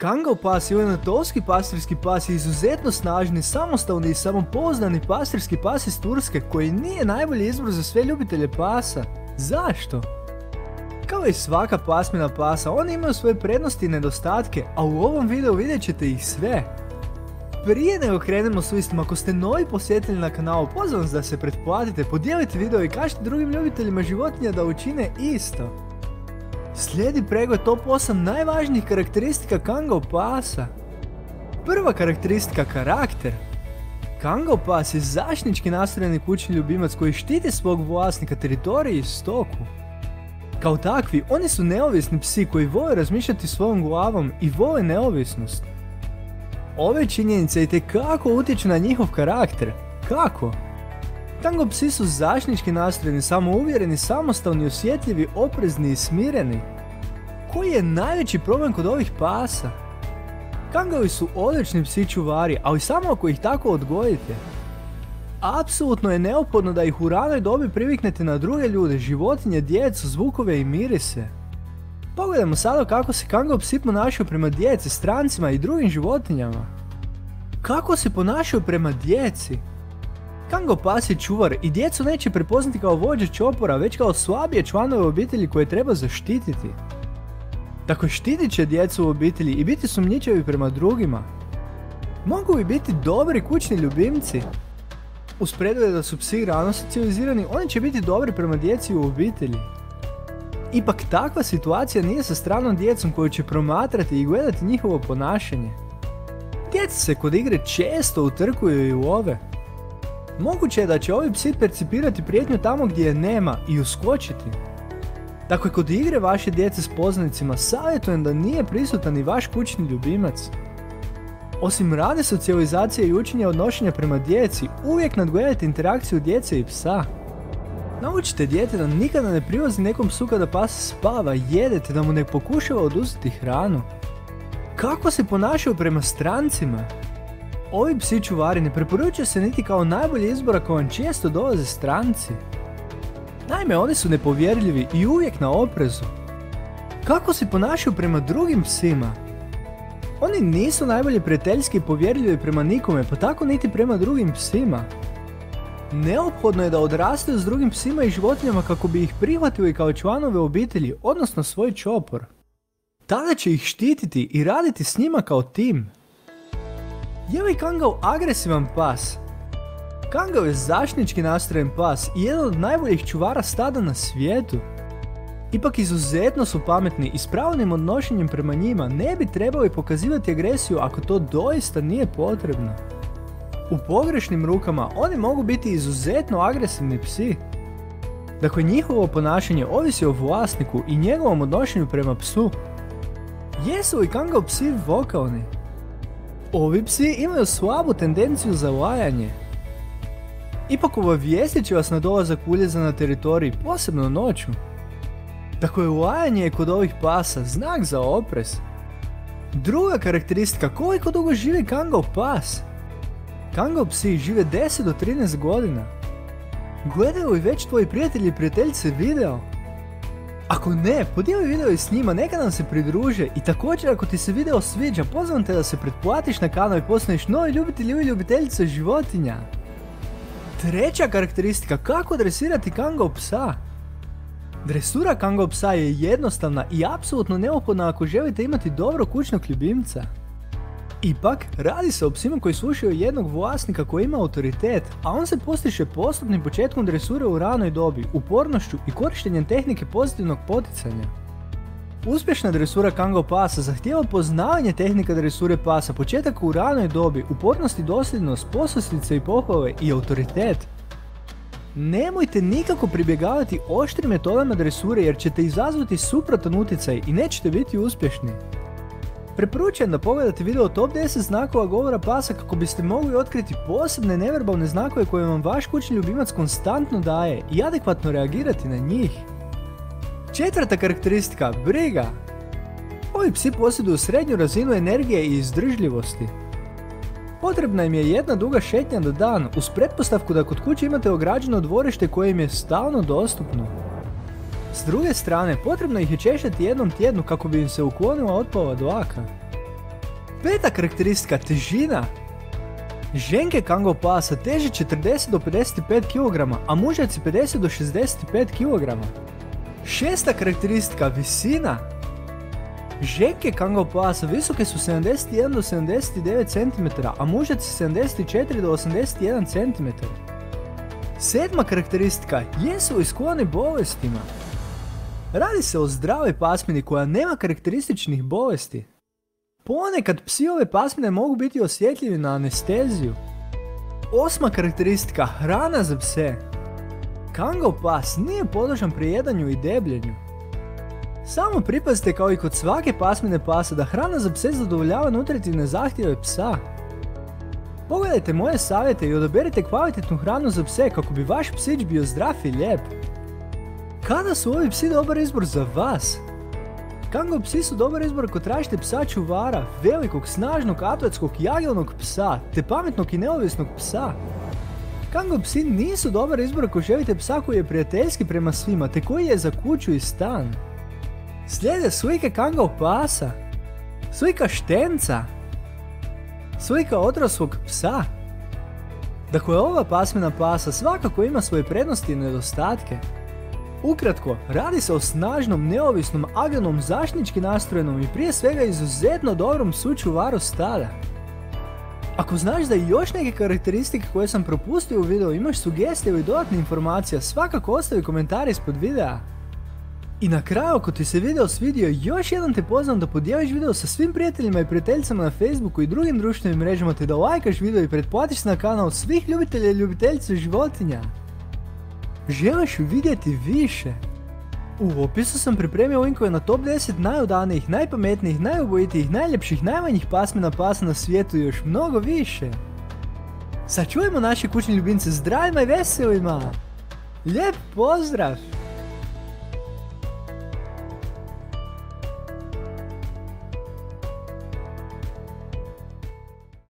Kangao pas ili anatovski pastirski pas je izuzetno snažni, samostavni i samopouzdani pastirski pas iz Turske koji nije najbolji izbor za sve ljubitelje pasa. Zašto? Kao i svaka pasmina pasa, oni imaju svoje prednosti i nedostatke, a u ovom videu vidjet ćete ih sve. Prije nego krenemo s listom, ako ste novi posjetitelji na kanalu, pozivam vas da se pretplatite, podijelite video i kažete drugim ljubiteljima životinja da učine isto. Slijedi pregled top 8 najvažnijih karakteristika Kangao pasa. Prva karakteristika karakter. Kangao pas je zaštnički nastrojeni kućni ljubimac koji štiti svog vlasnika, teritorij i stoku. Kao takvi, oni su neovisni psi koji vole razmišljati svojom glavom i vole neovisnost. Ove činjenice i kako utječu na njihov karakter. Kako? Tango psi su zaštnički nastrojeni, samouvjereni, samostalni, osjetljivi, oprezni i smireni. Koji je najveći problem kod ovih pasa? Kangovi su odlični psi čuvari, ali samo ako ih tako odgojite. Apsolutno je neophodno da ih u ranoj dobi priviknete na druge ljude, životinje, djecu, zvukove i mirise. Pogledajmo sada kako se kango psi ponašaju prema djeci, strancima i drugim životinjama. Kako se ponašaju prema djeci? Kango pas je čuvar i djecu neće prepoznati kao vođe čopora, već kao slabije članove obitelji koje treba zaštititi. Dakle, štitit će djecu u obitelji i biti sumnjičavi prema drugima. Mogu i biti dobri kućni ljubimci. Uz predvode da su psi rano socijalizirani, oni će biti dobri prema djeci u obitelji. Ipak takva situacija nije sa stranom djecom koju će promatrati i gledati njihovo ponašanje. Djeca se kod igre često utrkuju i u ove. Moguće je da će ovi psi percipirati prijetnju tamo gdje je nema i uskočiti. Dakle, kod igre vaše djece s poznanicima savjetujem da nije prisutan i vaš kućni ljubimac. Osim rane socijalizacije i učenja odnošenja prema djeci, uvijek nadgledajte interakciju djece i psa. Naučite dijete da nikada ne privozi nekom psu kada pas spava, jedete da mu ne pokušava oduzeti hranu. Kako se ponašaju prema strancima? Ovi psi čuvari ne preporučuju se niti kao najbolji izbor ako vam često dolaze stranci. Naime, oni su nepovjerljivi i uvijek na oprezu. Kako se ponašaju prema drugim psima? Oni nisu najbolje prijateljski i povjerljivi prema nikome, pa tako niti prema drugim psima. Neophodno je da odrastaju s drugim psima i životinjama kako bi ih prihvatili kao članove obitelji, odnosno svoj čopor. Tada će ih štititi i raditi s njima kao tim. Je li Kangao agresivan pas? Kangao je zaštnički nastrojen pas i jedan od najboljih čuvara stada na svijetu. Ipak izuzetno su pametni i s pravilnim odnošenjem prema njima ne bi trebali pokazivati agresiju ako to doista nije potrebno. U pogrešnim rukama oni mogu biti izuzetno agresivni psi. Dakle, njihovo ponašanje ovisi o vlasniku i njegovom odnošenju prema psu. Jesu li Kangao psi vokalni? Ovi psi imaju slabu tendenciju za lajanje. Ipak obavijestit će vas na dolazak uljeza na teritoriji, posebno noću. Dakle, lajanje je kod ovih pasa znak za oprez. Druga karakteristika, koliko dugo živi Kangao pas? Kangao psi žive 10 do 13 godina. Gledaju li već tvoji prijatelji i prijateljice video? Ako ne, podijeli video i s njima, neka nam se pridruže i također ako ti se video sviđa, pozivam te da se pretplatiš na kanal i postaneš novi ljubitelj ili ljubiteljica životinja. Treća karakteristika, kako dresirati kangao psa? Dresura kangao psa je jednostavna i apsolutno neophodna ako želite imati dobro kućnog ljubimca. Ipak, radi se o psima koji slušaju jednog vlasnika koji ima autoritet, a on se postiše postupnim početkom dresure u ranoj dobi, upornošću i korištenjem tehnike pozitivnog poticanja. Uspješna dresura Kango pasa zahtijeva poznavanje tehnika dresure pasa, početak u ranoj dobi, upornost i dosljednost, posljedice i pohvale i autoritet. Nemojte nikako pribjegavati oštrim metodama dresure jer ćete izazvati suprotan utjecaj i nećete biti uspješni. Preporučujem da pogledate video top 10 znakova govora pasa kako biste mogli otkriti posebne neverbalne znakove koje vam vaš kućni ljubimac konstantno daje i adekvatno reagirati na njih. Četvrta karakteristika, briga. Ovi psi posjeduju srednju razinu energije i izdržljivosti. Potrebna im je jedna duga šetnja do dan uz pretpostavku da kod kuće imate ograđeno dvorište koje im je stalno dostupno. S druge strane, potrebno ih je češati jednom tjednu kako bi im se uklonila otpala dlaka. Peta karakteristika težina. Ženke kango pasa teže 40 do 55 kg, a mužaci 50 do 65 kg. Šesta karakteristika visina. Ženke kango pasa visoke su 71 do 79 cm, a mužaci 74 do 81 cm. Sedma karakteristika jesu iskloni bolestima. Radi se o zdravoj pasmini koja nema karakterističnih bolesti. Ponekad psi ove pasmine mogu biti osjetljivi na anesteziju. Osma karakteristika hrana za pse. Kango pas nije podložan prijedanju i debljenju. Samo pripazite kao i kod svake pasmine pasa da hrana za pse zadovoljava nutritivne zahtjeve psa. Pogledajte moje savjete i odaberite kvalitetnu hranu za pse kako bi vaš psić bio zdrav i lijep. Kada su ovi psi dobar izbor za vas? Kango psi su dobar izbor ako tražite psa čuvara, velikog, snažnog, atletskog i agilnog psa, te pametnog i neovisnog psa. Kango psi nisu dobar izbor ako želite psa koji je prijateljski prema svima, te koji je za kuću i stan. Slijede slike kango pasa, slika štenca, slika odraslog psa. Dakle, ova pasmina pasa svakako ima svoje prednosti i nedostatke. Ukratko, radi se o snažnom, neovisnom, agilnom, zaštnički nastrojenom i prije svega izuzetno dobrom sučuvaru stada. Ako znaš da još neke karakteristike koje sam propustio u videu imaš sugestije ili dodatne informacije, svakako ostavi komentare ispod videa. I na kraju, ako ti se video svidio, još jedan te pozivam da podijeliš video sa svim prijateljima i prijateljicama na Facebooku i drugim društvenim mrežama te da lajkaš video i pretplatiš se na kanal svih ljubitelja i ljubiteljica životinja. Želiš vidjeti više? U opisu sam pripremio linkove na top 10 najudanijih, najpametnijih, najubojitijih, najljepših, najmanjih pasmina pasa na svijetu i još mnogo više. Sačuvajmo naše kućne ljubimce zdravima i veselima! Lijep pozdrav!